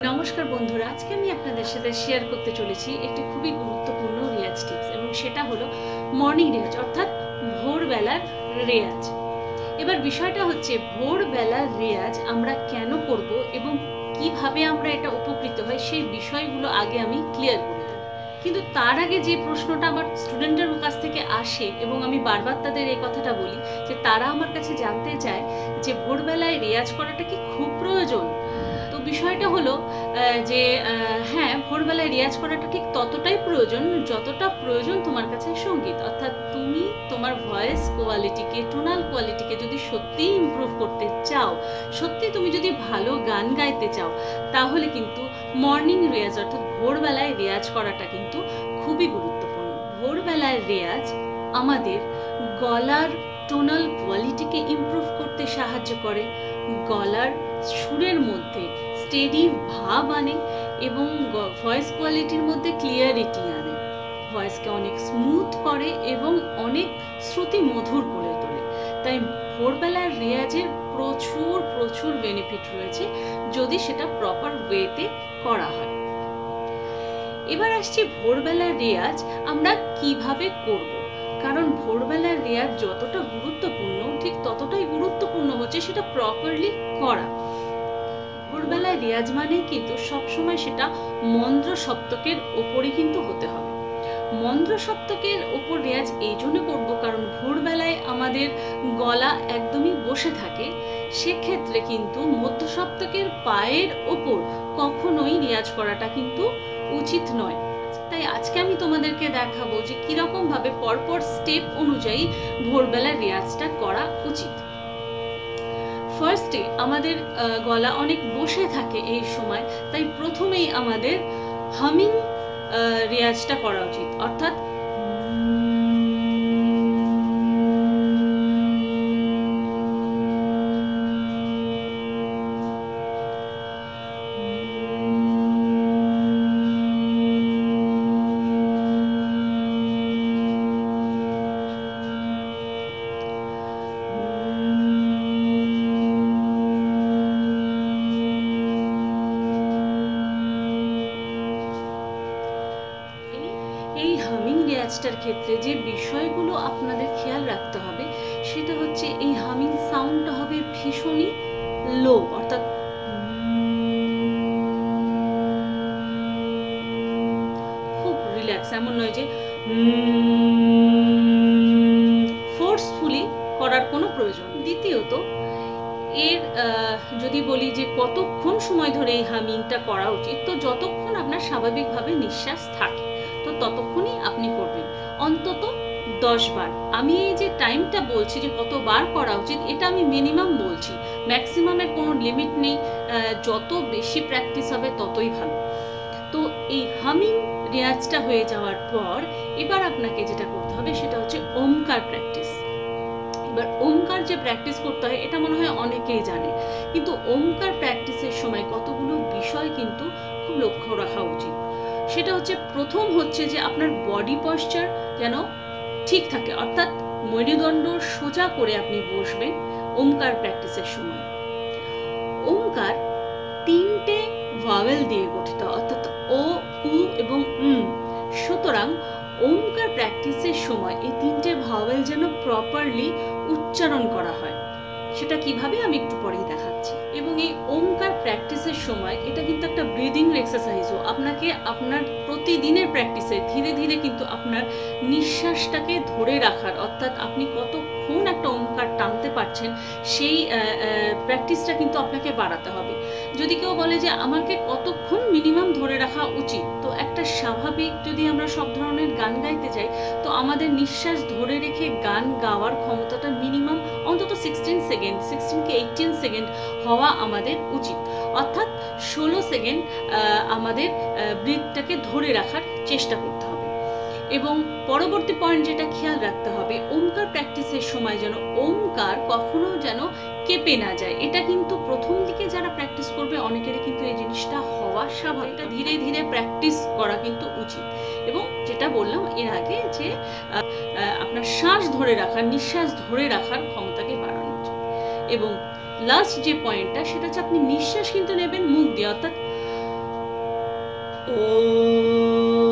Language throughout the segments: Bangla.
নমস্কার বন্ধুরা, আজকে আমি আপনাদের সাথে শেয়ার করতে চলেছি একটি খুবই গুরুত্বপূর্ণ রেয়াজ টিপস এবং সেটা হলো মর্নিং রেয়াজ, অর্থাৎ ভোরবেলার রেয়াজ। এবার বিষয়টা হচ্ছে ভোরবেলার রেয়াজ আমরা কেন করব এবং কীভাবে আমরা এটা উপকৃত হয় সেই বিষয়গুলো আগে আমি ক্লিয়ার করে কিন্তু তার আগে যে প্রশ্নটা আমার স্টুডেন্টের কাছ থেকে আসে এবং আমি বারবার তাদের এই কথাটা বলি যে তারা আমার কাছে জানতে চায় যে ভোরবেলায় রেয়াজ করাটা কি খুব প্রয়োজন বিষয়টা হলো যে হ্যাঁ ভোরবেলায় রেয়াজ করাটা ঠিক ততটাই প্রয়োজন যতটা প্রয়োজন তোমার কাছে সংগীত। অর্থাৎ তুমি তোমার ভয়েস কোয়ালিটিকে, টোনাল কোয়ালিটিকে যদি সত্যিই ইমপ্রুভ করতে চাও সত্যি তুমি যদি ভালো গান গাইতে চাও, তাহলে কিন্তু মর্নিং রেয়াজ অর্থাৎ ভোরবেলায় রেয়াজ করাটা কিন্তু খুবই গুরুত্বপূর্ণ। ভোরবেলায় রেয়াজ আমাদের গলার টোনাল কোয়ালিটিকে ইমপ্রুভ করতে সাহায্য করে। গলার সুরের মধ্যে স্টেডি ভাব আনে এবং ভয়েস কোয়ালিটির মধ্যে ক্লিয়ারিটি আনে। ভয়েসকে অনেক স্মুথ করে এবং অনেক শ্রুতি মধুর করে তোলে। তাই ভোরবেলার রেয়াজের প্রচুর প্রচুর বেনিফিট রয়েছে যদি সেটা প্রপার ওয়েতে করা হয়। এবার আসছি ভোরবেলার রেয়াজ আমরা কীভাবে করব? কারণ ভোরবেলার রেয়াজ যতটা গুরুত্বপূর্ণ, ঠিক ততটাই গুরুত্বপূর্ণ হচ্ছে সেটা প্রপারলি করা। ভোরবেলায় রেয়াজ মানে কিন্তু সবসময় সেটা মন্ত্র সপ্তকের ওপরই কিন্তু হতে হবে। মন্ত্র সপ্তকের ওপর রেয়াজ এই জন্য করব কারণ ভোরবেলায় আমাদের গলা একদমই বসে থাকে, সেক্ষেত্রে কিন্তু মধ্য সপ্তকের পায়ের ওপর কখনোই রেয়াজ করাটা কিন্তু উচিত নয়। তাই আজকে আমি তোমাদেরকে দেখাবো যে কীরকম ভাবে পরপর স্টেপ অনুযায়ী ভোরবেলা রেয়াজটা করা উচিত। ফার্স্টে আমাদের গলা অনেক বসে থাকে এই সময়, তাই প্রথমেই আমাদের হামিং রেয়াজটা করা উচিত। অর্থাৎ ক্ষেত্রে যে বিষয়গুলো আপনাদের খেয়াল রাখতে হবে, সেটা হচ্ছে এই হামিং সাউন্ডটা হবে ভীষণই লো অর্থাৎ খুব রিল্যাক্স এমন নয় যে ফোর্সফুলি করার কোনো প্রয়োজন দ্বিতীয়ত, এর যদি বলি যে কতক্ষণ সময় ধরে এই হামিংটা করা উচিত, তো যতক্ষণ আপনার স্বাভাবিকভাবে নিঃশ্বাস থাকে, তো করবেন অন্তত দশ বার আমি এই যে টাইমটা বলছি যে কতবার করা উচিত, এটা আমি মিনিমাম বলছি। ম্যাক্সিমামের কোনো লিমিট নেই যত বেশি প্র্যাকটিস হবে ততই ভালো। তো এই হামিং রেয়াজটা হয়ে যাওয়ার পর, এবার আপনাকে যেটা করতে হবে সেটা হচ্ছে ওমকার প্র্যাকটিস এবার ওমকার যে প্র্যাকটিস করতে হয়, এটা মনে হয় অনেকেই জানে। কিন্তু ওমকার প্র্যাকটিসের সময় কতগুলো বিষয় কিন্তু খুব লক্ষ্য রাখা উচিত। সেটা হচ্ছে প্রথম হচ্ছে যে আপনার বডি পশ্চার যেন ঠিক থাকে। অর্থাৎ মেরুদণ্ড সোজা করে আপনি বসবেন ওমকার প্র্যাকটিসের সময়। ওমকার তিনটে ভাওয়েল দিয়ে গঠিত, অর্থাৎ ও, উ এবং উম। সুতরাং ওমকার প্র্যাকটিসের সময় এই তিনটে ভাওয়েল যেন প্রপারলি উচ্চারণ করা হয়। সেটা কীভাবে আমি একটু পরেই দেখাচ্ছি ব্রিদিং এক্সারসাইজও আপনাকে আপনার প্রতিদিনের প্র্যাকটিসে ধীরে ধীরে কিন্তু আপনার নিঃশ্বাসটাকে ধরে রাখার, অর্থাৎ আপনি কতক্ষণ একটা ওমকার টানতে পারছেন, সেই প্র্যাকটিসটা কিন্তু আপনাকে বাড়াতে হবে। যদি কেউ বলে যে আমাকে কতক্ষণ মিনিমাম ধরে রাখা উচিত, তো একটা স্বাভাবিক যদি আমরা সব ধরনের গান গাইতে যাই, তো আমাদের নিঃশ্বাস ধরে রেখে গান গাওয়ার ক্ষমতাটা মিনিমাম সিক্সটিন সেকেন্ড সিক্সটিন কি এইটিন সেকেন্ড হওয়া আমাদের উচিত। অর্থাৎ ষোলো সেকেন্ড আমাদের ব্রিথটাকে ধরে রাখার চেষ্টা করতে হবে। এবং পরবর্তী পয়েন্ট যেটা খেয়াল রাখতে হবে, ওমকার প্র্যাকটিসের সময় যেন ওমকার কখনো যেন কেঁপে না যায়। এটা কিন্তু প্রথম দিকে যারা প্র্যাকটিস করবে, অনেকেরই কিন্তু এই জিনিসটা হওয়া স্বাভাবিকটা ধীরে ধীরে প্র্যাকটিস করা কিন্তু উচিত। এবং যেটা বললাম এর আগে যে আপনার শ্বাস ধরে রাখার, নিঃশ্বাস ধরে রাখার উচিত এবং লাস্ট যে পয়েন্টটা সেটা হচ্ছে আপনি নিঃশ্বাস কিন্তু নেবেন মুখ দিয়ে অর্থাৎ ও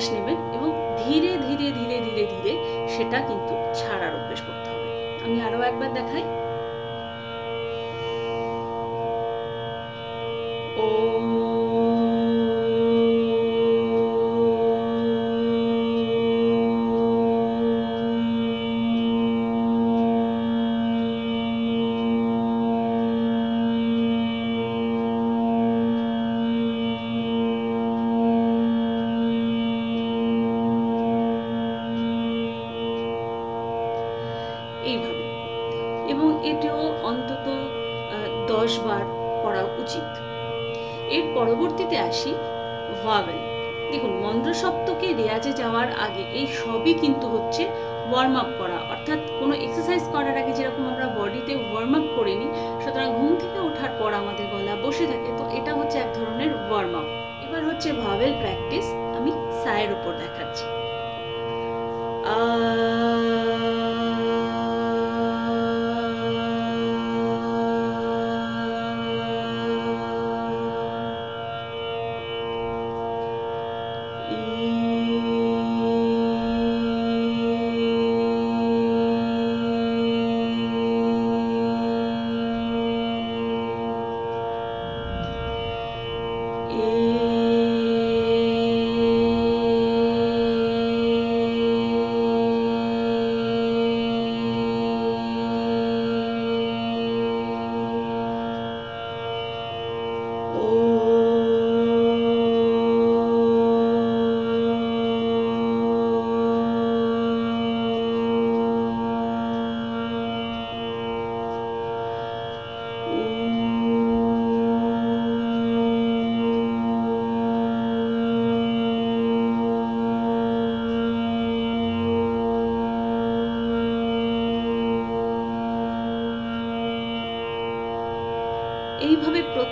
নিঃশ্বাস নেবেন এবং ধীরে ধীরে ধীরে ধীরে ধীরে সেটা কিন্তু ছাড়ার অভ্যেস করতে হবে। আমি আরও একবার দেখাই। এইভাবে এটিও অন্তত দশ বার করা উচিত। এর পরবর্তীতে আসি ভাওয়েল দেখুন মন্দ্র সপ্তকে রেয়াজে যাওয়ার আগে এই সবই কিন্তু হচ্ছে ওয়ার্ম আপ করা। অর্থাৎ কোনো এক্সারসাইজ করার আগে যেরকম আমরা বডিতে ওয়ার্ম আপ করে নিই, সুতরাং ঘুম থেকে ওঠার পর আমাদের গলা বসে থাকে। তো এটা হচ্ছে এক ধরনের ওয়ার্ম আপ এবার হচ্ছে ভাওয়েল প্র্যাকটিস আমি সায়ের উপর দেখাচ্ছি।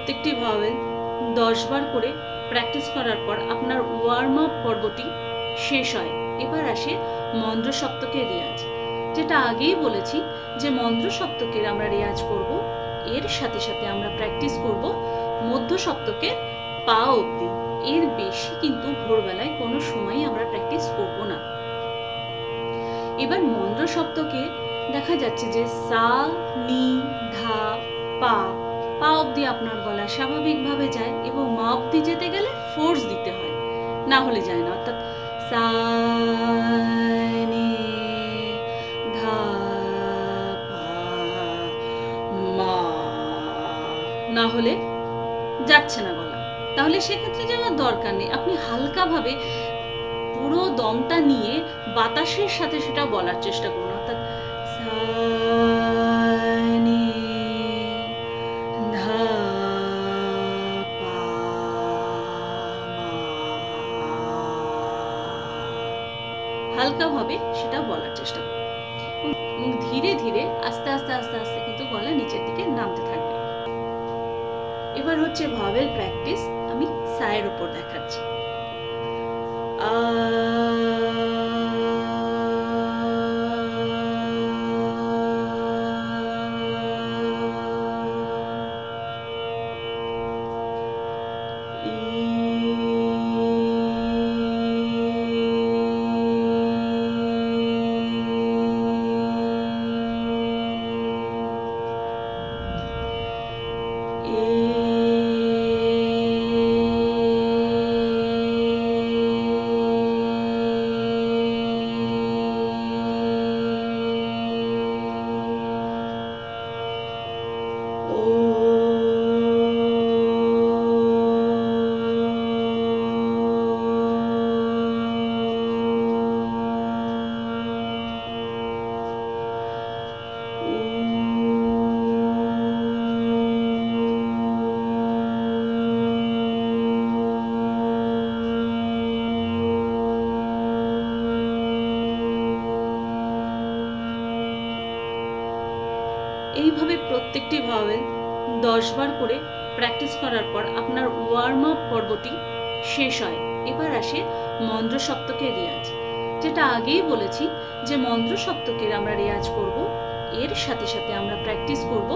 প্রত্যেকটি ভাওয়েল দশ বার করে প্র্যাকটিস করার পর আপনার ওয়ার্ম আপ পর্বটি শেষ হয়। এবার আসে মন্দ্র সপ্তকের রেয়াজ। যেটা আগেই বলেছি যে মন্দ্র সপ্তকের আমরা রেয়াজ করব। এর সাথে সাথে আমরা প্র্যাকটিস করব মধ্য সপ্তকের পা অবধি। এর বেশি কিন্তু ভোরবেলায় কোনো সময় আমরা প্র্যাকটিস করব না। এবার মন্দ্র সপ্তকে দেখা যাচ্ছে যে সা, নি ধা পা পা অবধি আপনার গলা স্বাভাবিকভাবে যায় এবং মা অবধি যেতে গেলে ফোর্স দিতে হয়। না হলে যায় না, অর্থাৎ সা নি হলে যাচ্ছে না গলা। তাহলে সেক্ষেত্রে যাওয়ার দরকার নেই। আপনি হালকাভাবে পুরো দমটা নিয়ে বাতাসের সাথে সেটা বলার চেষ্টা করুন। আস্তে আস্তে কিন্তু গলা নিচের দিকে নামতে থাকবে। এবার হচ্ছে ভাবেল প্র্যাকটিস, আমি সায়ের উপর দেখাচ্ছি। এইভাবে প্রত্যেকটি দশবার করে প্র্যাকটিস করার পর আপনার ওয়ার্ম আপ পর্বটি শেষ হয়। এবার আসে মন্দ্র সপ্তকের রেয়াজ। যেটা আগেই বলেছি যে মন্দ্র সপ্তকের আমরা রেয়াজ করব। এর সাথে সাথে আমরা প্র্যাকটিস করব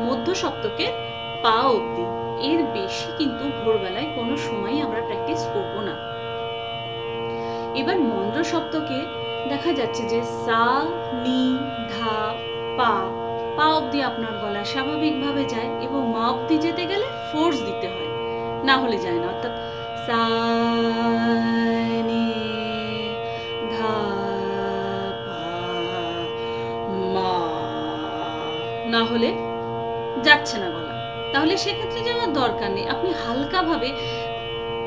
মধ্য সপ্তকের পা অবধি। এর বেশি কিন্তু ভোরবেলায় কোনো সময় আমরা প্র্যাকটিস করব না। এবার মন্দ্র সপ্তকে দেখা যাচ্ছে যে সা, নি, ধা, পা পা অবধি আপনার গলা স্বাভাবিকভাবে যায় এবং মা অবধি যেতে গেলে ফোর্স দিতে হয়। না হলে যায় না, অর্থাৎ সা ধা মা। না হলে যাচ্ছে না গলা। তাহলে সেক্ষেত্রে যাওয়ার দরকার নেই। আপনি হালকাভাবে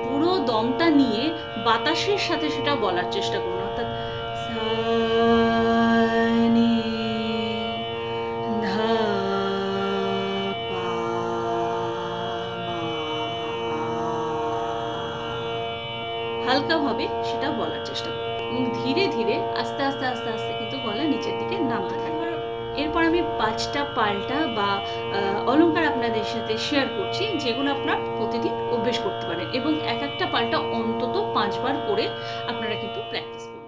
পুরো দমটা নিয়ে বাতাসের সাথে সেটা বলার চেষ্টা করুন। বলার চেষ্টা করুন এবং ধীরে ধীরে আস্তে আস্তে আস্তে আস্তে কিন্তু গলা নিচের দিকে নামতে থাকবে এরপর আমি পাঁচটা পাল্টা বা অলঙ্কার আপনাদের সাথে শেয়ার করছি, যেগুলো আপনার প্রতিদিন অভ্যেস করতে পারেন। এবং এক একটা পাল্টা অন্তত পাঁচবার করে আপনারা কিন্তু প্র্যাকটিস করবেন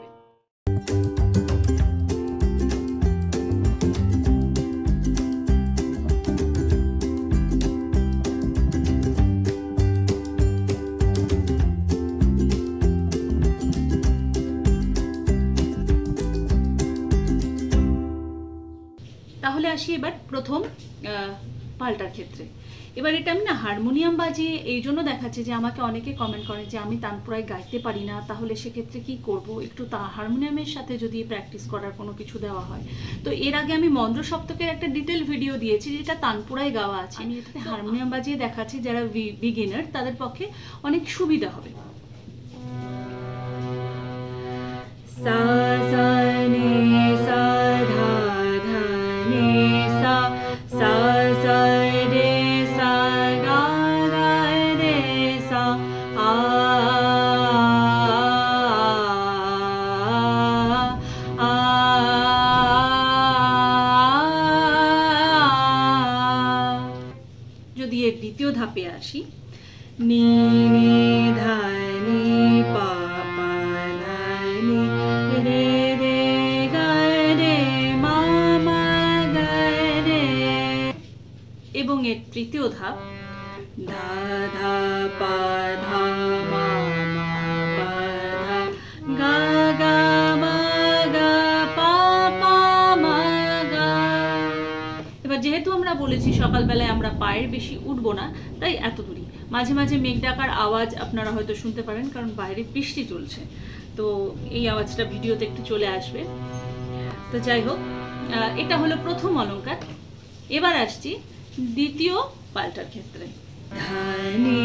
এবার প্রথম পাল্টার ক্ষেত্রে। এবার এটা আমি না হারমোনিয়াম বাজিয়ে এই জন্য দেখাচ্ছি যে আমাকে অনেকে কমেন্ট করে যে আমি তানপুরায় গাইতে পারি না তাহলে সেক্ষেত্রে কি করব? একটু তা হারমোনিয়ামের সাথে যদি প্র্যাকটিস করার কোনো কিছু দেওয়া হয়। তো এর আগে আমি মন্দ্র সপ্তকের একটা ডিটেল ভিডিও দিয়েছি যেটা তানপুরায় গাওয়া আছে। আমি এটাতে হারমোনিয়াম বাজিয়ে দেখাচ্ছি যারা বিগিনার তাদের পক্ষে অনেক সুবিধা হবে। সা সা নি সা ধা ধা যদি এর দ্বিতীয় ধাপে আসি নি বলেছি, সকালবেলায় আমরা পায়ের বেশি উঠবো না, তাই এত দূরই। মাঝে মাঝে মেঘ ডাকার আওয়াজ আপনারা হয়তো শুনতে পারেন, কারণ বাইরে বৃষ্টি চলছে। তো এই আওয়াজটা ভিডিওতে একটু চলে আসবে। তো যাই হোক এটা হলো প্রথম অলঙ্কার এবার আসছি দ্বিতীয় পাল্টার ক্ষেত্রে। ধানি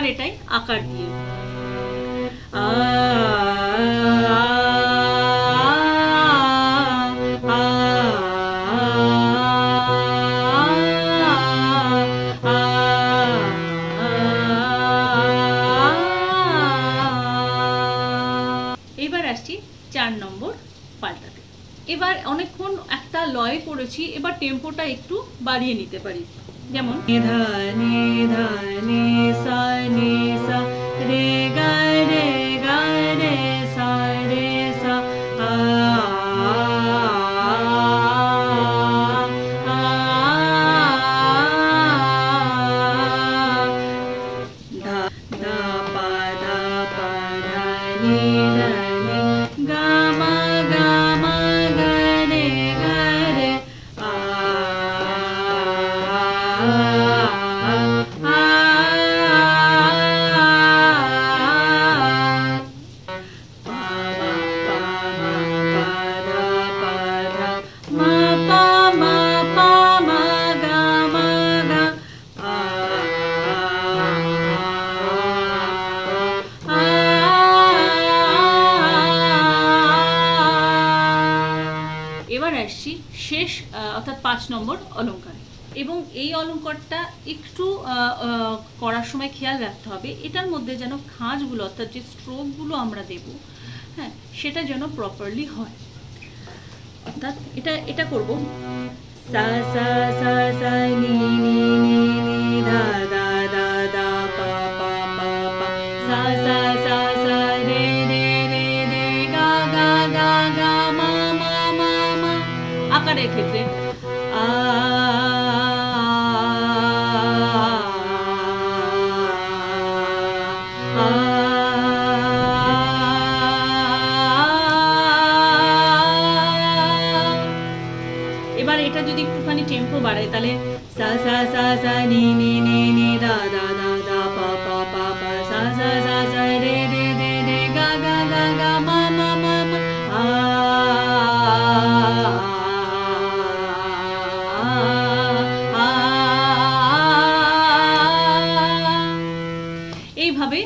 এবার এটাই আকার দিয়ে এবার চার নম্বর পাল্টাতে এবার অনেকক্ষণ একটা লয় করেছি এবার টেম্পোটা একটু বাড়িয়ে নিতে পারি যেমন ধা নি অলংকার এবং এই অলঙ্কারটা একটু করার সময় খেয়াল রাখতে হবে, এটার মধ্যে যেন খাঁজগুলো, অর্থাৎ যে স্ট্রোকগুলো আমরা দেব হ্যাঁ সেটা যেন প্রপারলি হয়। অর্থাৎ এটা এটা করব। সা সা সা সা, নি নি নি নি একটুখানি টেম্পো বাড়ায় তাহলে সা সা সা সা নি নি নি নি দা দা দা দা পা পা পা পা সা সা সা সা রে রে রে রে গা গা গা গা মা মা মা মা আ এইভাবে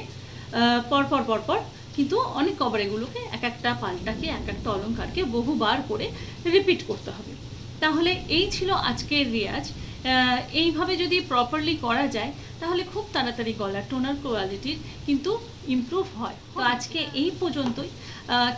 পরপর পরপর কিন্তু অনেক কবার এগুলোকে এক একটা পাল্টাকে এক একটা অলংকারকে বহুবার করে রিপিট করতে হবে তাহলে এই ছিল আজকের রিয়াজ। এইভাবে যদি প্রপারলি করা যায় তাহলে খুব তাড়াতাড়ি গলার টোনার কোয়ালিটির কিন্তু ইমপ্রুভ হয়। তো আজকে এই পর্যন্তই।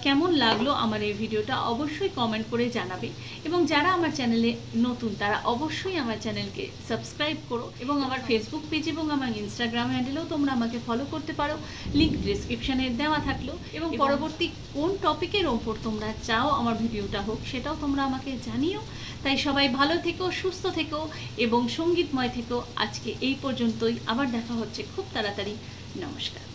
কেমন লাগল আমার এই ভিডিওটা অবশ্যই কমেন্ট করে জানাবে। এবং যারা আমার চ্যানেলে নতুন তারা অবশ্যই আমার চ্যানেলকে সাবস্ক্রাইব করো এবং আমার ফেসবুক পেজ এবং আমার ইনস্টাগ্রাম হ্যান্ডেলেও তোমরা আমাকে ফলো করতে পারো। লিঙ্ক ডিসক্রিপশানে দেওয়া থাকল। এবং পরবর্তী কোন টপিকের ওপর তোমরা চাও আমার ভিডিওটা হোক সেটাও তোমরা আমাকে জানিও। তাই সবাই ভালো থেকো সুস্থ থেকো এবং সঙ্গীতময় থেকো। আজকে এই পর্যন্তই। আবার দেখা হচ্ছে। খুব তাড়াতাড়ি। নমস্কার।